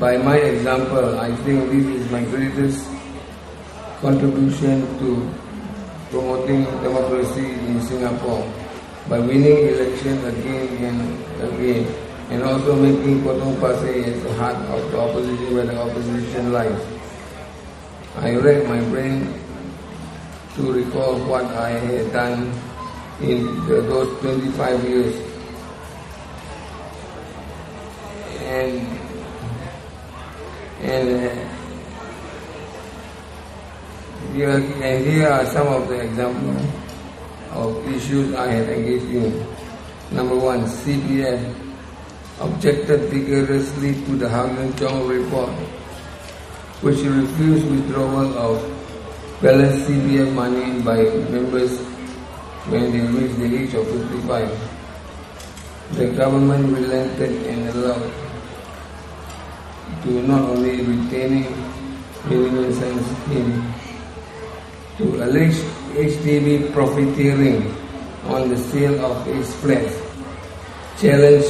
by my example, I think this is my greatest contribution to promoting democracy in Singapore by winning election again and again and also making Potong Pasir as the heart of the opposition where the opposition lies. I racked my brain to recall what I had done in those 25 years. And, here, are some of the examples of issues I have engaged in. Number one, CPF objected vigorously to the Hang Chong report, which refused withdrawal of balanced CPF money by members when they reached the age of 55. The government relented and allowed to not only retaining minimum sum scheme to allege HDB profiteering on the sale of its flats, challenge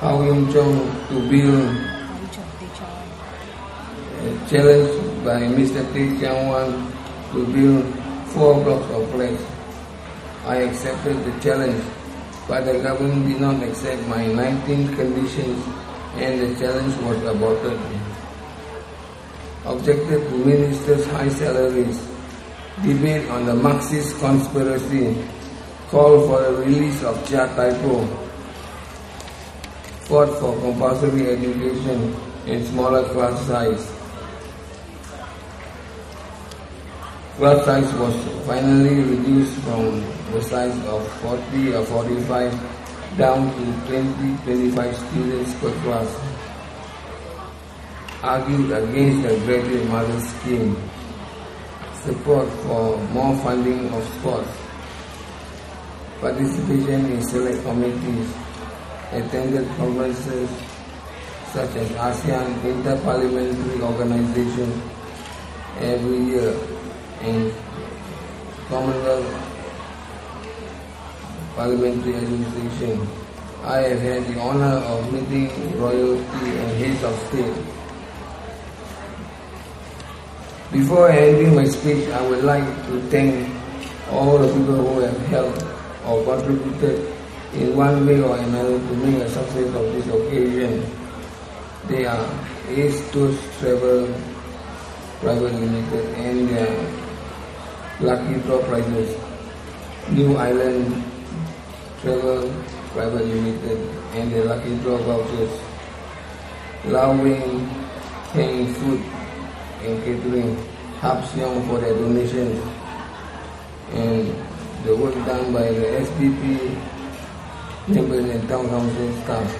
Howe Yoon Chong to build, uh, challenged by Mr. Teh Cheang Wan to build four blocks of flats. I accepted the challenge, but the government did not accept my 19 conditions and the challenge was aborted. Objected to ministers' high salaries, debate on the Marxist conspiracy, call for the release of Chia Thye Poh, fought for compulsory education in smaller class size. Class size was finally reduced from the size of 40 or 45 down to 20, 25 students per class. Argued against the graduate mother scheme. Support for more funding of sports. Participation in select committees. Attended conferences such as ASEAN Interparliamentary Organization every year and Commonwealth Parliamentary Association. I have had the honor of meeting royalty and heads of state. Before ending my speech, I would like to thank all the people who have helped or contributed in one way or another to make a success of this occasion. They are Ace Tours Travel Private Limited and their lucky draw prizes. New Island Travel Private Limited and their lucky draw vouchers. Lau Wing Food and Catering, Hub Siong for their donations, and the work done by the SPP members and town council staff.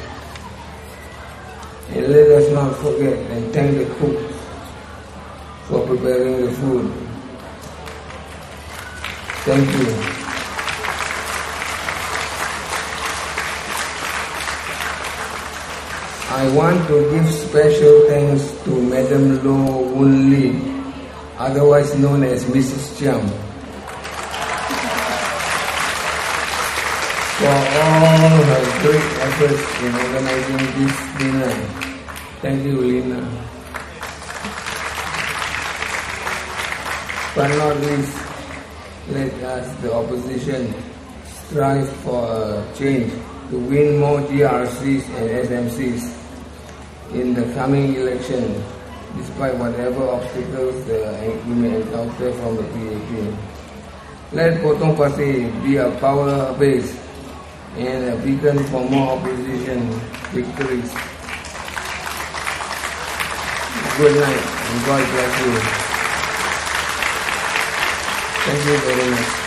And let us not forget and thank the cooks for preparing the food. Thank you. I want to give special thanks to Madam Loh Woon Lee, otherwise known as Mrs. Chiam, for all her great efforts in organizing this dinner. Thank you, Lina. But not least, let us, the opposition, strive for change to win more GRCs and SMCs in the coming election, despite whatever obstacles we may encounter from the PAP. Let Potong Pasir be a power base and a beacon for more opposition victories. Good night and God bless you. Thank you very much.